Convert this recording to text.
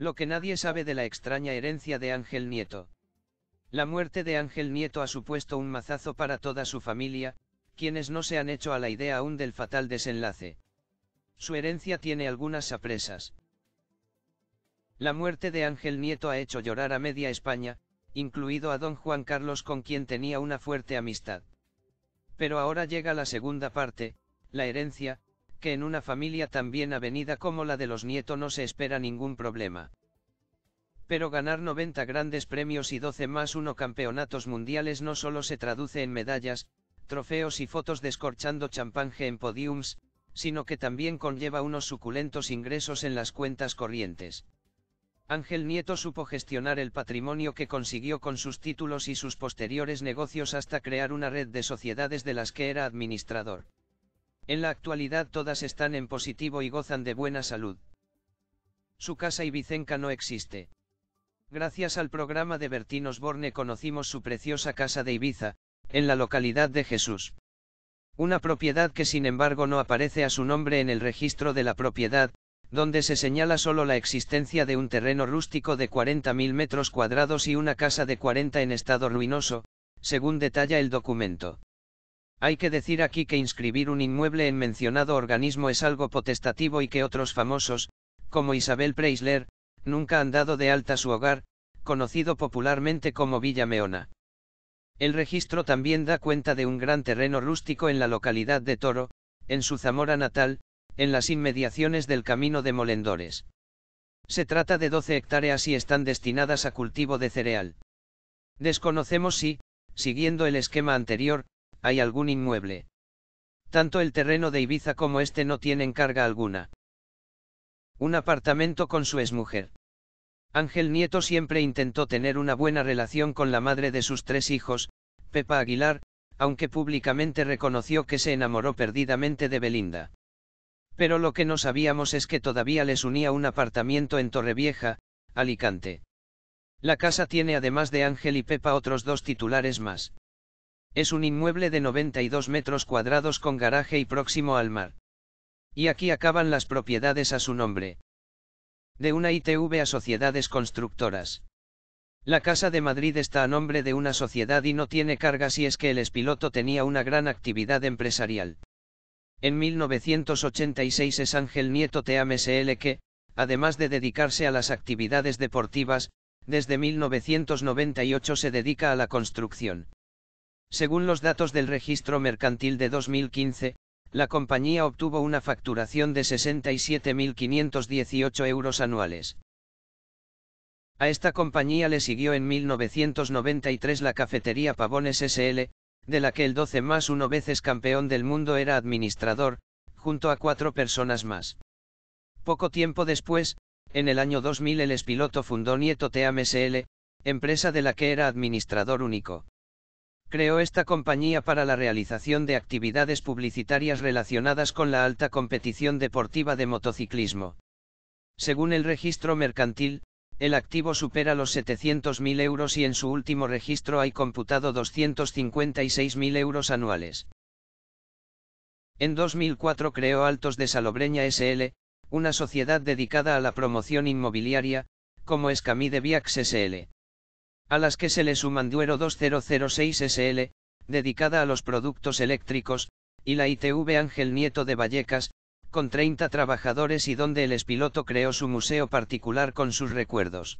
Lo que nadie sabe de la extraña herencia de Ángel Nieto. La muerte de Ángel Nieto ha supuesto un mazazo para toda su familia, quienes no se han hecho a la idea aún del fatal desenlace. Su herencia tiene algunas sorpresas. La muerte de Ángel Nieto ha hecho llorar a media España, incluido a don Juan Carlos con quien tenía una fuerte amistad. Pero ahora llega la segunda parte, la herencia, que en una familia tan bien avenida como la de los Nieto no se espera ningún problema. Pero ganar 90 grandes premios y 12 más 1 campeonatos mundiales no solo se traduce en medallas, trofeos y fotos descorchando champanje en podiums, sino que también conlleva unos suculentos ingresos en las cuentas corrientes. Ángel Nieto supo gestionar el patrimonio que consiguió con sus títulos y sus posteriores negocios hasta crear una red de sociedades de las que era administrador. En la actualidad todas están en positivo y gozan de buena salud. Su casa ibicenca no existe. Gracias al programa de Bertín Osborne conocimos su preciosa casa de Ibiza, en la localidad de Jesús. Una propiedad que sin embargo no aparece a su nombre en el registro de la propiedad, donde se señala solo la existencia de un terreno rústico de 40.000 metros cuadrados y una casa de 40 en estado ruinoso, según detalla el documento. Hay que decir aquí que inscribir un inmueble en mencionado organismo es algo potestativo y que otros famosos, como Isabel Preisler, nunca han dado de alta su hogar, conocido popularmente como Villa Meona. El registro también da cuenta de un gran terreno rústico en la localidad de Toro, en su Zamora natal, en las inmediaciones del camino de Molendores. Se trata de 12 hectáreas y están destinadas a cultivo de cereal. Desconocemos si, siguiendo el esquema anterior, hay algún inmueble. Tanto el terreno de Ibiza como este no tienen carga alguna. Un apartamento con su exmujer. Ángel Nieto siempre intentó tener una buena relación con la madre de sus tres hijos, Pepa Aguilar, aunque públicamente reconoció que se enamoró perdidamente de Belinda. Pero lo que no sabíamos es que todavía les unía un apartamento en Torrevieja, Alicante. La casa tiene además de Ángel y Pepa otros dos titulares más. Es un inmueble de 92 metros cuadrados con garaje y próximo al mar. Y aquí acaban las propiedades a su nombre. De una ITV a sociedades constructoras. La Casa de Madrid está a nombre de una sociedad y no tiene carga si es que el espiloto tenía una gran actividad empresarial. En 1986 es Ángel Nieto TAMSL que, además de dedicarse a las actividades deportivas, desde 1998 se dedica a la construcción. Según los datos del registro mercantil de 2015, la compañía obtuvo una facturación de 67.518 euros anuales. A esta compañía le siguió en 1993 la cafetería Pavones SL, de la que el 12 más uno veces campeón del mundo era administrador, junto a cuatro personas más. Poco tiempo después, en el año 2000 el espiloto fundó Nieto Team SL, empresa de la que era administrador único. Creó esta compañía para la realización de actividades publicitarias relacionadas con la alta competición deportiva de motociclismo. Según el registro mercantil, el activo supera los 700.000 euros y en su último registro hay computado 256.000 euros anuales. En 2004 creó Altos de Salobreña SL, una sociedad dedicada a la promoción inmobiliaria, como Escamide Viax SL a las que se le suman Duero 2006 SL, dedicada a los productos eléctricos, y la ITV Ángel Nieto de Vallecas, con 30 trabajadores y donde el espiloto creó su museo particular con sus recuerdos.